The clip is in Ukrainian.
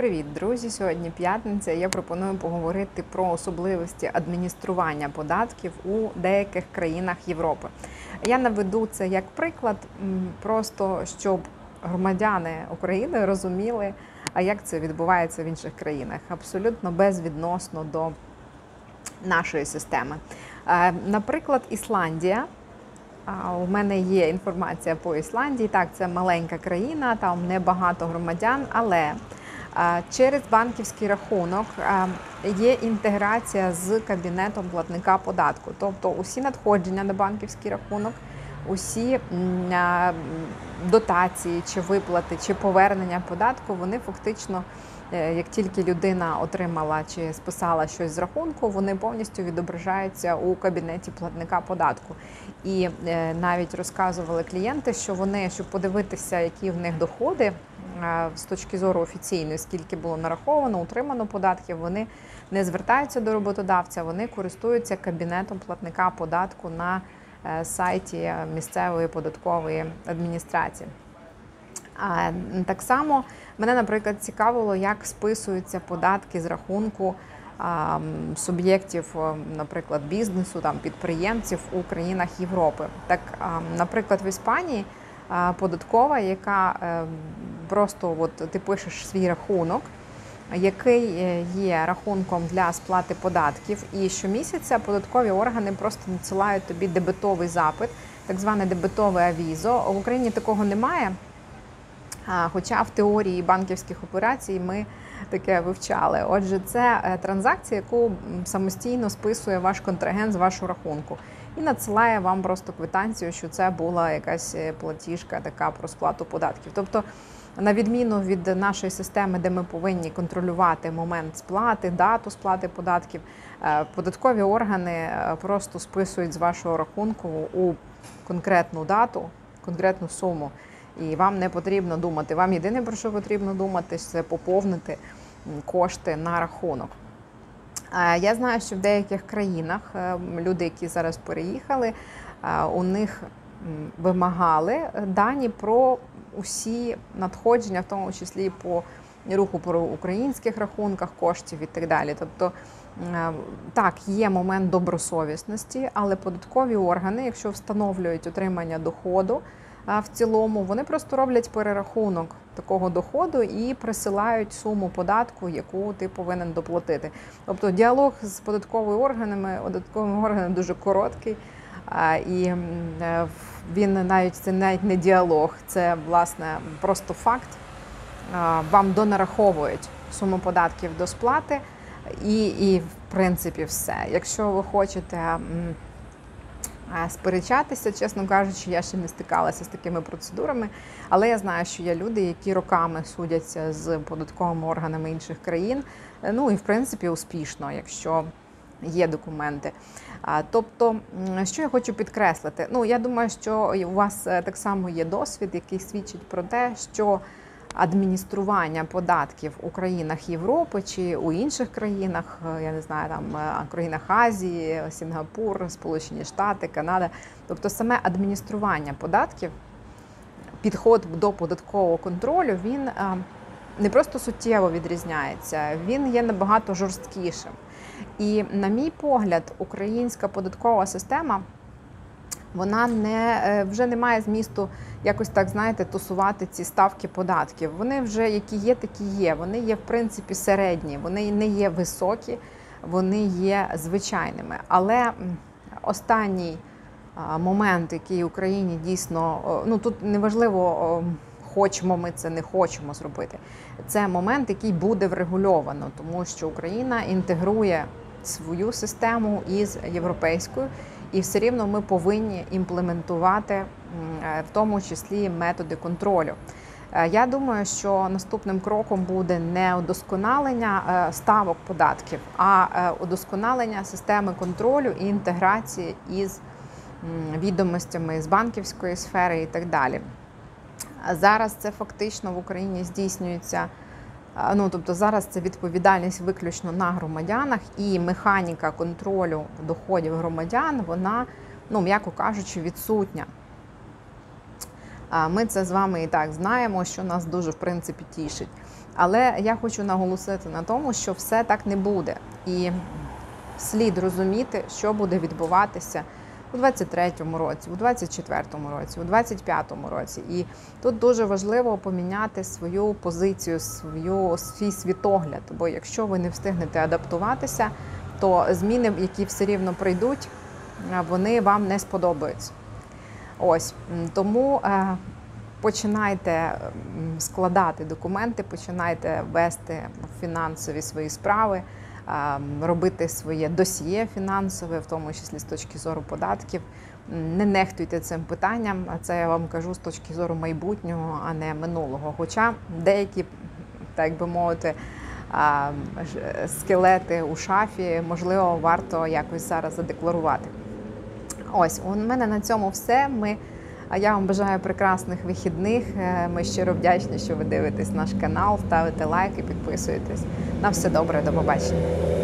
Привіт, друзі! Сьогодні п'ятниця. Я пропоную поговорити про особливості адміністрування податків у деяких країнах Європи. Я наведу це як приклад, просто щоб громадяни України розуміли, а як це відбувається в інших країнах, абсолютно безвідносно до нашої системи. Е, Наприклад, Ісландія. У мене є інформація по Ісландії. Так, це маленька країна, там небагато громадян, але через банківський рахунок є інтеграція з кабінетом платника податку. Тобто усі надходження на банківський рахунок, усі дотації чи виплати, чи повернення податку, вони фактично. е, Як тільки людина отримала чи списала щось з рахунку, вони повністю відображаються у кабінеті платника податку. І е, навіть розказували клієнти, що вони, щоб подивитися, які в них доходи з точки зору офіційної, скільки було нараховано, утримано податків, вони не звертаються до роботодавця, вони користуються кабінетом платника податку на е, сайті місцевої податкової адміністрації. Так само мене, наприклад, цікавило, як списуються податки з рахунку суб'єктів, наприклад, бізнесу, там підприємців у країнах Європи. Так, наприклад, в Іспанії податкова, яка е, просто от ти пишеш свій рахунок. Який е, є рахунком для сплати податків, і щомісяця податкові органи просто надсилають тобі дебетовий запит, так зване дебетове авізо. В Україні такого немає. Хоча в теорії банківських операцій ми таке вивчали. Отже, це е, транзакція, яку самостійно списує ваш контрагент з вашого рахунку і надсилає вам просто квитанцію, що це була якась е, платіжка така про сплату податків. Тобто, на відміну від нашої системи, де ми повинні контролювати момент сплати, дату сплати податків, е, податкові органи е, просто списують з вашого рахунку у конкретну дату, конкретну суму. І вам не потрібно думати. Вам єдине про що потрібно думати, це поповнити кошти на рахунок. Е, Я знаю, що в деяких країнах е, люди, які зараз переїхали, е, у них вимагали дані про усі надходження, в тому числі по руху по українських рахунках коштів і так далі. Тобто, так, є момент добросовісності, але податкові органи, якщо встановлюють отримання доходу, в цілому вони просто роблять перерахунок такого доходу і присилають суму податку, яку ти повинен доплатити. Тобто діалог з податковими органами, податковими органами дуже короткий. І е, він навіть це навіть не діалог, це власне просто факт. Вам донараховують суму податків до сплати, і, і в принципі все. Якщо ви хочете сперечатися, чесно кажучи, я ще не стикалася з такими процедурами, але я знаю, що є люди, які роками судяться з податковими органами інших країн. Ну і в принципі успішно, якщо є документи. Тобто, що я хочу підкреслити? Ну, я думаю, що у вас е, так само є досвід, який свідчить про те, що адміністрування податків у країнах Європи чи у інших країнах, е, я не знаю, там е, країнах Азії, Сінгапур, Сполучені Штати, Канада, тобто саме адміністрування податків, підход до податкового контролю, він е, не просто суттєво відрізняється, він є набагато жорсткішим. І, на мій погляд, українська податкова система вона не вже не має змісту якось так, знаєте, тусувати ці ставки податків. Вони вже які є, такі є. Вони є в принципі середні, вони не є високі, вони є звичайними. Але останній момент, який Україні дійсно ну тут неважливо. Хочемо ми це, не хочемо зробити. Це момент, який буде врегульовано, тому що Україна інтегрує свою систему із європейською, і все рівно ми повинні імплементувати е, в тому числі методи контролю. Е, Я думаю, що наступним кроком буде не удосконалення е, ставок податків, а удосконалення системи контролю і інтеграції із відомостями з банківської сфери і так далі. Зараз це фактично в Україні здійснюється. Ну, тобто зараз це відповідальність виключно на громадянах, і механіка контролю доходів громадян, вона, ну м'яко кажучи, відсутня. Ми це з вами і так знаємо, що нас дуже в принципі тішить. Але я хочу наголосити на тому, що все так не буде. І слід розуміти, що буде відбуватися у 23-му році, у 24-му році, у 25-му році. І тут дуже важливо поміняти свою позицію, свою свій світогляд. Бо якщо ви не встигнете адаптуватися, то зміни, які все рівно прийдуть, вони вам не сподобаються. Ось тому е, починайте складати документи, починайте вести фінансові свої справи, е, робити своє досьє фінансове, в тому числі з точки зору податків. Не нехтуйте цим питанням, а це я вам кажу з точки зору майбутнього, а не минулого. Хоча деякі, так би мовити, ж- скелети у шафі, можливо, варто якось зараз задекларувати. Ось у мене на цьому все. Ми а я вам бажаю прекрасних вихідних. Е, Ми щиро вдячні, що ви дивитесь наш канал, ставите лайки, підписуєтесь. На все добре, до побачення.